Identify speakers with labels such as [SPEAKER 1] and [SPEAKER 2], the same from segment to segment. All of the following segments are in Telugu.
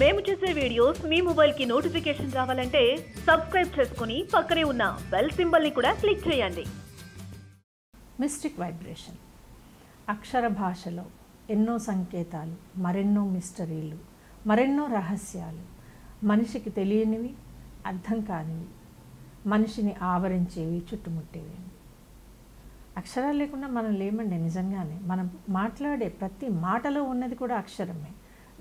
[SPEAKER 1] మేము చేసే వీడియోస్ మీ మొబైల్కి నోటిఫికేషన్ రావాలంటే సబ్స్క్రైబ్ చేసుకుని పక్కనే ఉన్న బెల్ సింబల్ని కూడా క్లిక్ చేయండి.
[SPEAKER 2] మిస్టిక్ వైబ్రేషన్ అక్షర భాషలో ఎన్నో సంకేతాలు మరెన్నో మిస్టరీలు మరెన్నో రహస్యాలు. మనిషికి తెలియనివి అర్థం కానివి. మనిషిని ఆవరించేవి చుట్టుముట్టేవి. అక్షరాలు లేకుండా మనం లేమండి నిజంగానే. మనం మాట్లాడే ప్రతి మాటలో ఉన్నది కూడా అక్షరమే.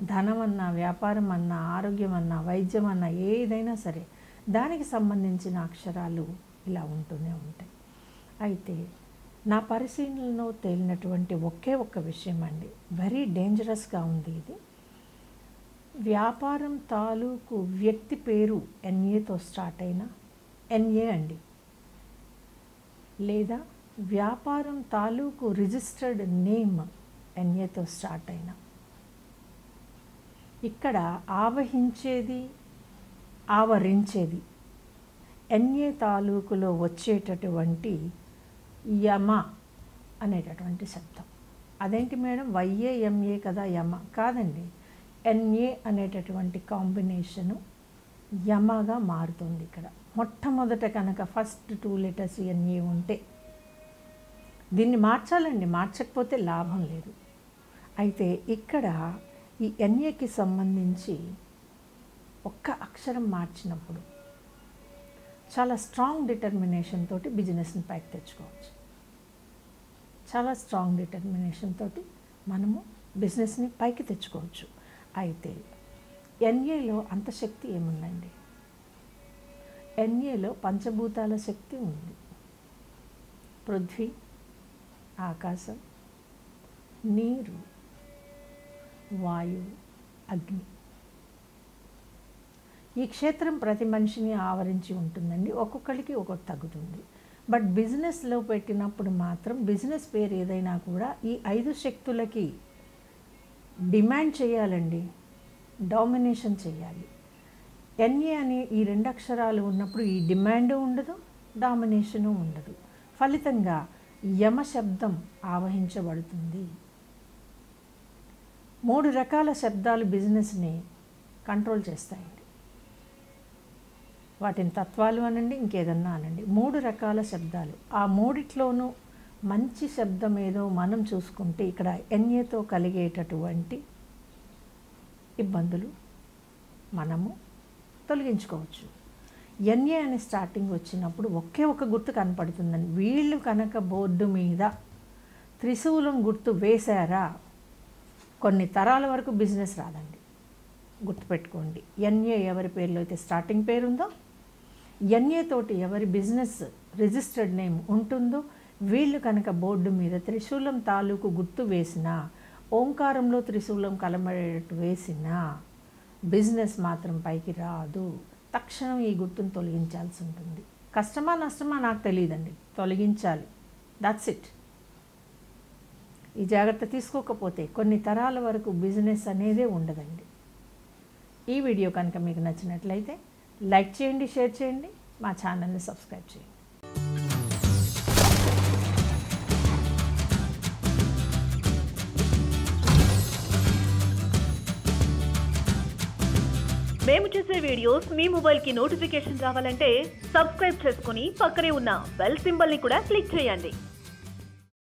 [SPEAKER 2] ధనం అన్నా వ్యాపారం అన్నా ఆరోగ్యం అన్నా వైద్యం అన్నా ఏదైనా సరే దానికి సంబంధించిన అక్షరాలు ఇలా ఉంటూనే ఉంటాయి. అయితే నా పరిశీలనలో తేలినటువంటి ఒకే ఒక్క విషయం అండి. వెరీ డేంజరస్గా ఉంది ఇది. వ్యాపారం తాలూకు వ్యక్తి పేరు ఎన్ఏతో స్టార్ట్ అయిన ఎన్ఏ అండి. లేదా వ్యాపారం తాలూకు రిజిస్టర్డ్ నేమ్ ఎన్ఏతో స్టార్ట్ అయిన ఇక్కడ ఆవహించేది ఆవరించేది. ఎన్ఏ తాలూకులో వచ్చేటటువంటి యమ అనేటటువంటి శబ్దం. అదేంటి మేడం? వైఏఎంఏ కదా యమ. కాదండి. ఎన్ఏ అనేటటువంటి కాంబినేషను యమగా మారుతుంది ఇక్కడ. మొట్టమొదట కనుక ఫస్ట్ టూ లెటర్స్ ఎన్ఏ ఉంటే దీన్ని మార్చాలండి. మార్చకపోతే లాభం లేదు. అయితే ఇక్కడ ఈ ఎన్ఏకి సంబంధించి ఒక్క అక్షరం మార్చినప్పుడు చాలా స్ట్రాంగ్ డిటర్మినేషన్ తోటి బిజినెస్ని పైకి తెచ్చుకోవచ్చు. చాలా స్ట్రాంగ్ డిటర్మినేషన్ తోటి మనము బిజినెస్ని పైకి తెచ్చుకోవచ్చు. అయితే ఎన్ఏలో అంత శక్తి ఏముందండి? ఎన్ఏలో పంచభూతాల శక్తి ఉంది. పృథ్వీ ఆకాశం నీరు వాయువు అగ్ని. ఈ క్షేత్రం ప్రతి మనిషిని ఆవరించి ఉంటుందండి. ఒక్కొక్కరికి ఒక్కొక్కటి తగ్గుతుంది. బట్ బిజినెస్లో పెట్టినప్పుడు మాత్రం బిజినెస్ పేరు ఏదైనా కూడా ఈ ఐదు శక్తులకి డిమాండ్ చేయాలండి. డామినేషన్ చేయాలి. ఎన్ఏ అనే ఈ రెండు అక్షరాలు ఉన్నప్పుడు ఈ డిమాండ్ ఉండదు డామినేషను ఉండదు. ఫలితంగా యమ శబ్దం ఆవహించబడుతుంది. మూడు రకాల శబ్దాలు బిజినెస్ని కంట్రోల్ చేస్తాయండి. వాటిని తత్వాలు అనండి ఇంకేదన్నా అనండి. మూడు రకాల శబ్దాలు. ఆ మూడిట్లోనూ మంచి శబ్దం ఏదో మనం చూసుకుంటే ఇక్కడ ఎన్ఏతో కలిగేటటువంటి ఇబ్బందులు మనము తొలగించుకోవచ్చు. ఎన్ఏ అనే స్టార్టింగ్ వచ్చినప్పుడు ఒకే ఒక గుర్తు కనపడుతుందండి. వీళ్ళు కనుక బోర్డు మీద త్రిశూలం గుర్తు వేశారా? కొన్ని తరాల వరకు బిజినెస్ రాదండి. గుర్తుపెట్టుకోండి. ఎన్ఏ ఎవరి పేరులో అయితే స్టార్టింగ్ పేరు ఉందో ఎన్ఏ తోటి ఎవరి బిజినెస్ రిజిస్టర్డ్ నేమ్ ఉంటుందో వీళ్ళు కనుక బోర్డు మీద త్రిశూలం తాలూకు గుర్తు వేసినా ఓంకారంలో త్రిశూలం కలమడేటట్టు వేసినా బిజినెస్ మాత్రం పైకి రాదు. తక్షణం ఈ గుర్తును తొలగించాల్సి ఉంటుంది. కష్టమా నష్టమా నాకు తెలియదండి తొలగించాలి. దట్స్ ఇట్ ఈ జాగ్రత్త తీసుకోకపోతే కొన్ని తరాల వరకు బిజినెస్ అనేదే ఉండదండి. ఈ వీడియో కనుక మీకు నచ్చినట్లయితే లైక్ చేయండి షేర్ చేయండి మా ఛానల్ని సబ్స్క్రైబ్ చేయండి.
[SPEAKER 1] మేము చేసే వీడియోస్ మీ మొబైల్కి నోటిఫికేషన్ రావాలంటే సబ్స్క్రైబ్ చేసుకుని పక్కనే ఉన్న బెల్ సింబల్ని కూడా క్లిక్ చేయండి.